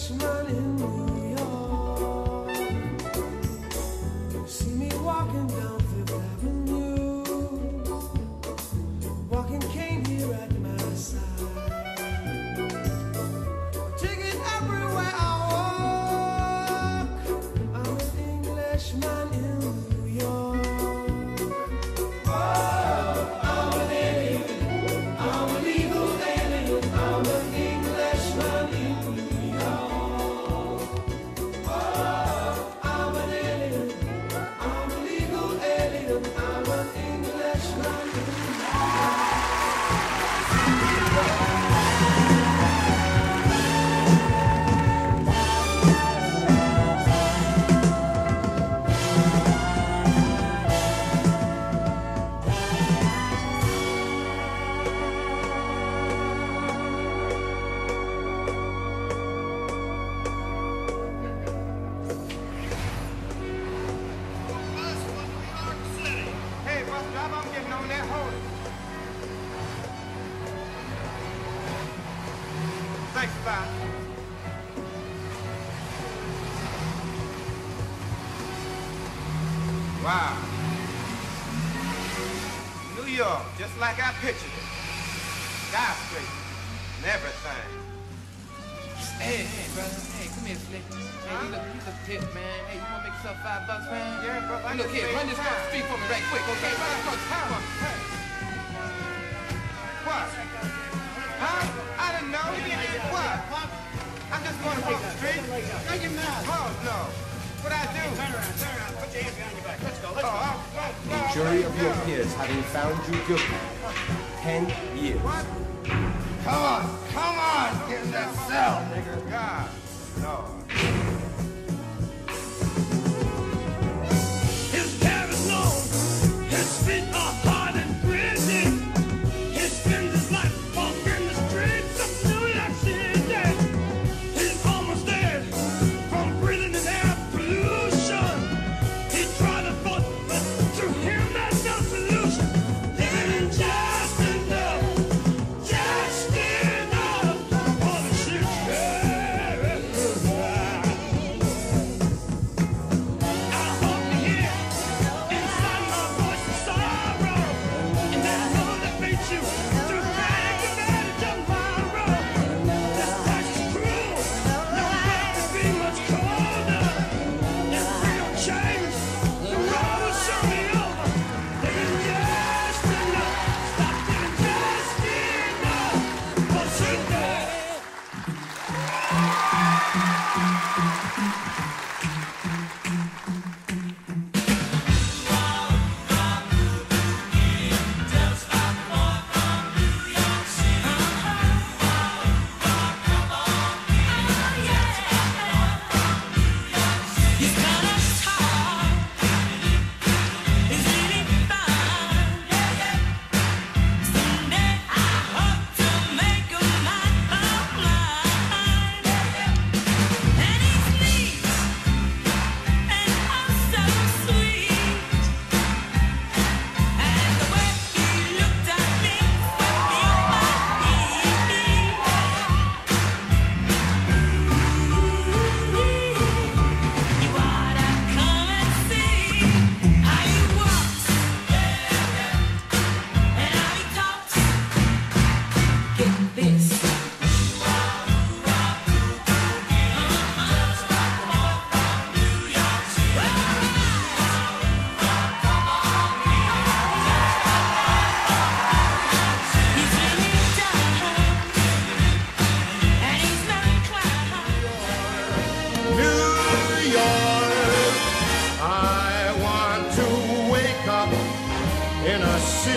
Englishman Thanks a lot. Wow. New York, just like I pictured it. Skyscrapers and everything. Hey, hey, brother. Hey, come here, Slick. Hey, you look, you look tip, man. Hey, you wanna make yourself five bucks, man? Yeah, brother, Hey, look here, run this the street for me right quick, okay? Run this across the street for me. What? Huh? I didn't know. What? I'm just going across the street. No, you're not. Oh, no. What I do? Turn around, turn around. Put your hands behind your back. Let's go, let's oh, go. The jury of your peers having found you guilty, 10 years. What? Come on, come on, get in that cell, nigga. God, Lord.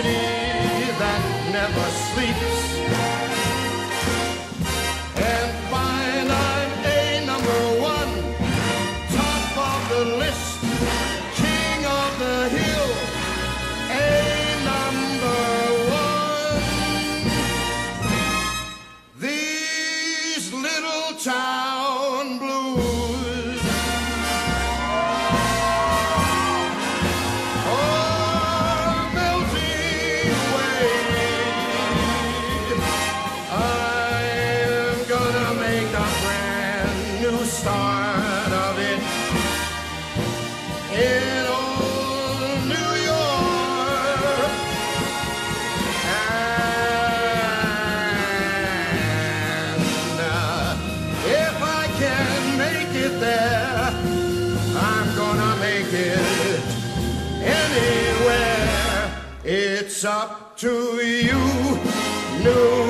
Never start of it in old New York. And uh, if I can make it there, I'm gonna make it anywhere. It's up to you, New